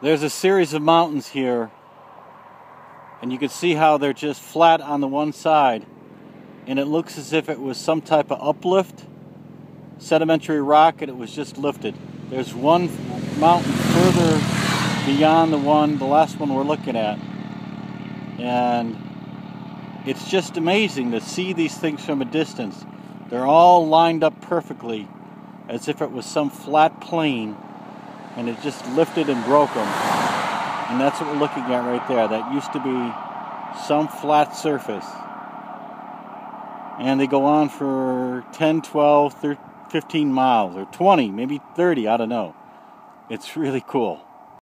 There's a series of mountains here, and you can see how they're just flat on the one side, and it looks as if it was some type of uplift, sedimentary rock, and it was just lifted. There's one mountain further beyond the one, the last one we're looking at, and it's just amazing to see these things from a distance. They're all lined up perfectly, as if it was some flat plane and it just lifted and broke them. And that's what we're looking at right there. That used to be some flat surface. And they go on for 10, 12, 13, 15 miles, or 20, maybe 30, I don't know. It's really cool.